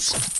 Thanks.